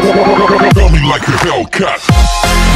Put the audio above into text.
Dummy like a Hellcat.